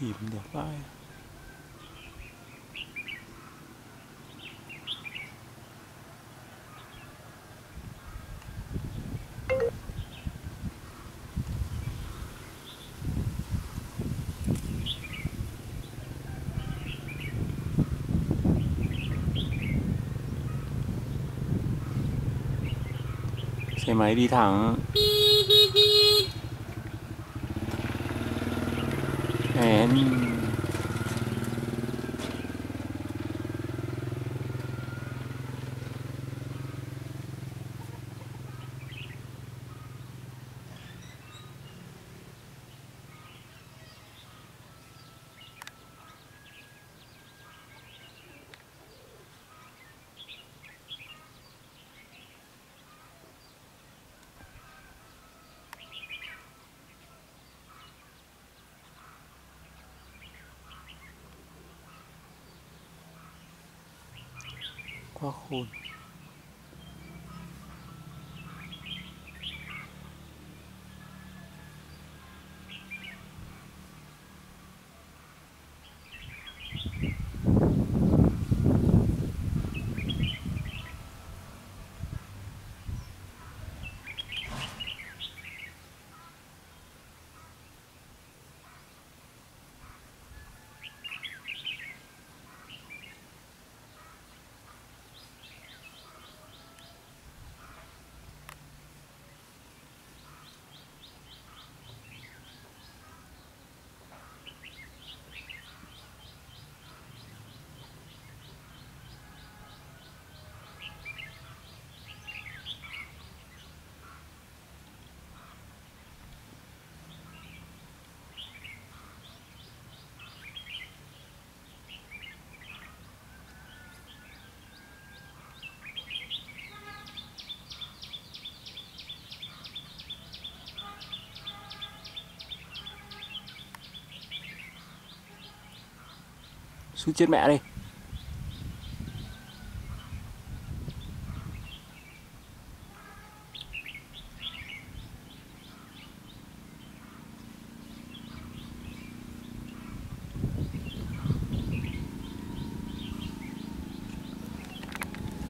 chìm được vai xe máy đi thẳng and ว่าคุณ Xuống chết mẹ đi.